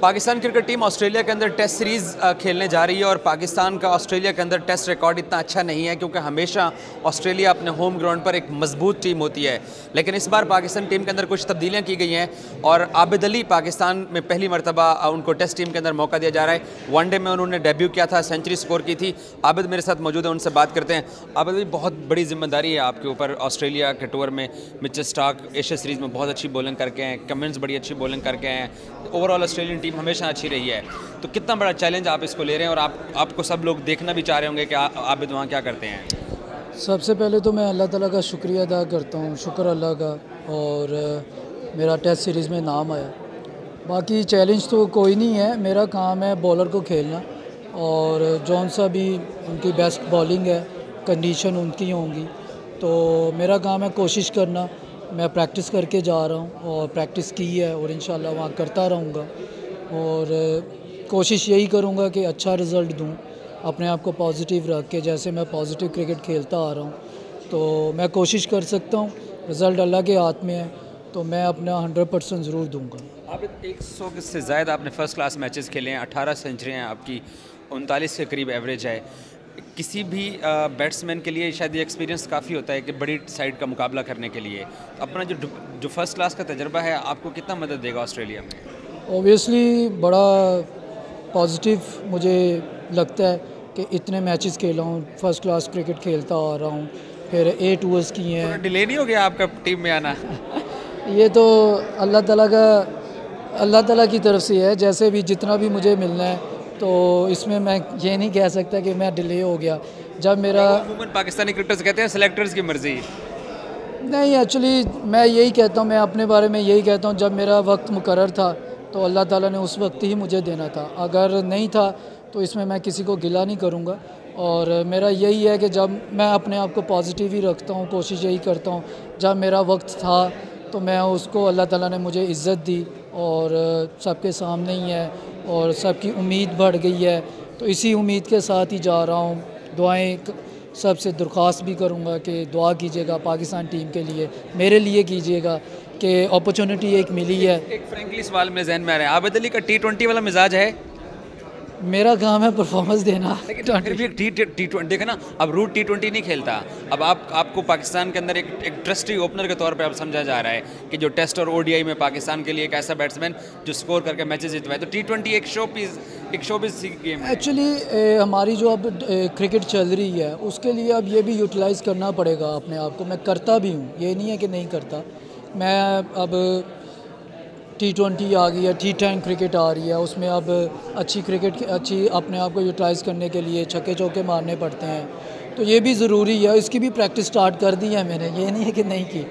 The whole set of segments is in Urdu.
پاکستان کرکٹ ٹیم آسٹریلیا کے اندر ٹیسٹ سیریز کھیلنے جا رہی ہے اور پاکستان کا آسٹریلیا کے اندر ٹیسٹ ریکارڈ اتنا اچھا نہیں ہے کیونکہ ہمیشہ آسٹریلیا اپنے ہوم گراؤنڈ پر ایک مضبوط ٹیم ہوتی ہے۔ لیکن اس بار پاکستان ٹیم کے اندر کچھ تبدیلیاں کی گئی ہیں اور عابد علی پاکستان میں پہلی مرتبہ ان کو ٹیسٹ ٹیم کے اندر موقع دیا جا رہا ہے۔ ون ڈے میں انہوں نے ڈیبیو کیا تھا سینچری سکور کی تھی۔ عابد میرے ساتھ موجود ہے ان سے بات کرتے ہیں۔ عابد علی، بہت بڑی ذمہ داری ہے آپ کے اوپر آسٹریلیا کے ٹور میں۔ مچ اسٹاک ایشیا سیریز میں بہت اچھی بولنگ کر کے ہیں کمنس بڑی اچھی بولنگ کر کے ہیں۔ اوور آل آسٹریلین ٹیم ہمیشہ اچھی رہی ہے۔ تو کتنا بڑا چیلنج آپ اس کو لے رہے ہیں اور آپ آپ کو سب لوگ دیکھنا بھی چاہ رہے ہوں گے کہ عابد وہاں کیا کرتے ہیں۔ سب سے پہلے تو میں اللہ تعالیٰ کا شکریہ ادا کرتا ہوں، شکر اللہ کا۔ اور میرا ٹیسٹ سیریز میں نام آیا۔ باقی چیلنج تو کوئی نہیں ہے، میرا کام ہے بولر کو کھیلنا۔ اور جون سا بھی ان کی بیسٹ بالنگ ہے کنڈیشن ان کی ہوں گی۔ تو میرا کام ہے کوشش کرنا۔ میں پریکٹس کر کے جا رہا ہوں اور پریکٹس کی ہے اور انشاءاللہ وہاں کرتا رہوں گا۔ اور کوشش یہی کروں گا کہ اچھا رزلٹ دوں، اپنے آپ کو پازیٹیو رکھ کے، جیسے میں پازیٹیو کرکٹ کھیلتا آ رہا ہوں۔ تو میں کوشش کر سکتا ہوں رزلٹ اللہ کے ہاتھ میں ہے، تو میں اپنا ہنڈریڈ پرسینٹ ضرور دوں گا۔ آپ ایک سو سے زائد آپ نے فرسٹ کلاس میچز کھیلے ہیں، اٹھارہ سینچری ہیں، آپ کی انتالیس کے قریب ایوریج ہے۔ کسی بھی بیٹسمین کے لیے شاید یہ ایکسپیرینس کافی ہوتا ہے کہ بڑی سائڈ کا مقابلہ کرنے کے لیے۔ اپنا جو جو فرسٹ کلاس کا تجربہ ہے، آپ کو کتنا مدد دے گا آسٹریلیا میں؟ اوبیسلی بڑا پازیٹیو مجھے لگتا ہے کہ اتنے میچز کھیلا ہوں فرسٹ کلاس کرکٹ کھیلتا آ رہا ہوں پھر اے ٹورس کی ہیں۔ ڈیلے نہیں ہو گیا آپ کا ٹیم میں آنا؟ یہ تو اللہ تعالیٰ کا اللہ تعالیٰ کی طرف سے ہے۔ جیسے بھی جتنا بھی مجھے ملنا ہے تو اس میں میں یہ نہیں کہہ سکتا کہ میں ڈیلے ہو گیا۔ جب میرا پاکستانی کرکٹرز کہتے ہیں سلیکٹرز کی مرضی۔ نہیں ایکچولی میں یہی کہتا ہوں میں اپنے بارے میں یہی کہتا ہوں۔ جب میرا وقت مقرر تھا تو اللہ تعالیٰ نے اس وقت ہی مجھے دینا تھا۔ اگر نہیں تھا تو اس میں میں کسی کو گلا نہیں کروں گا۔ اور میرا یہی ہے کہ جب میں اپنے آپ کو پازیٹیو ہی رکھتا ہوں، کوشش یہی کرتا ہوں، جب میرا وقت تھا تو میں اس کو اللہ تعالیٰ نے مجھے عزت دی اور سب کے سامنے ہی ہے اور سب کی امید بڑھ گئی ہے۔ تو اسی امید کے ساتھ ہی جا رہا ہوں۔ دعائیں سب سے درخواست بھی کروں گا کہ دعا کیجیے گا پاکستان ٹیم کے لیے، میرے لیے کیجیے گا۔ کہ اپرچونٹی ایک ملی ہے۔ ایک فرینکلی سوال میں ذہن میں آ رہا ہے عابد علی کا ٹی ٹوینٹی والا مزاج ہے؟ میرا کام ہے پرفارمنس دینا۔ دیکھیں نا اب روٹ ٹی ٹوینٹی نہیں کھیلتا۔ اب آپ آپ کو پاکستان کے اندر ایک ایک ٹرسٹی اوپنر کے طور پہ اب سمجھا جا رہا ہے کہ جو ٹیسٹ اور او ڈی آئی میں پاکستان کے لیے ایک ایسا بیٹسمین جو سکور کر کے میچز جتوائے تو ٹی ٹوینٹی ایک شو پیس ایک شو پیس گیم ایکچولی ہماری جو اب کرکٹ چل رہی ہے اس کے لیے اب یہ بھی یوٹیلائز کرنا پڑے گا اپنے آپ کو۔ میں کرتا بھی ہوں یہ نہیں ہے کہ نہیں کرتا۔ میں اب ٹی ٹوینٹی آ گئی ہے ٹی ٹین کرکٹ آ رہی ہے۔ اس میں اب اچھی کرکٹ اچھی اپنے آپ کو یوٹیلائز کرنے کے لیے چھکے چوکے مارنے پڑتے ہیں۔ تو یہ بھی ضروری ہے۔ اس کی بھی پریکٹس سٹارٹ کر دی ہے میں نے۔ یہ نہیں ہے کہ نہیں کی۔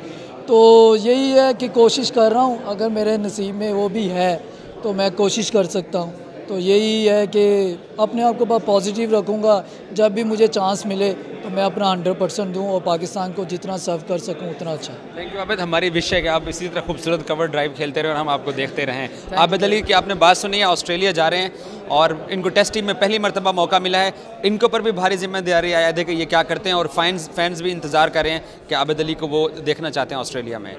تو یہی ہے کہ کوشش کر رہا ہوں۔ اگر میرے نصیب میں وہ بھی ہے تو میں کوشش کر سکتا ہوں۔ تو یہی ہے کہ اپنے آپ کو بہت پازیٹیو رکھوں گا۔ جب بھی مجھے چانس ملے تو میں اپنا ہنڈریڈ پرسینٹ دوں اور پاکستان کو جتنا سرو کر سکوں اتنا اچھا۔ تھینک یو عابد ہماری وش ہے کہ آپ اسی طرح خوبصورت کور ڈرائیو کھیلتے رہے اور ہم آپ کو دیکھتے رہیں۔ عابد علی کی آپ نے بات سنی ہے؟ آسٹریلیا جا رہے ہیں اور ان کو ٹیسٹ ٹیم میں پہلی مرتبہ موقع ملا ہے۔ ان کے اوپر بھی بھاری ذمہ داری آیا ہے کہ یہ کیا کرتے ہیں اور فینس فینس بھی انتظار کر رہے ہیں کہ عابد علی کو وہ دیکھنا چاہتے ہیں آسٹریلیا میں۔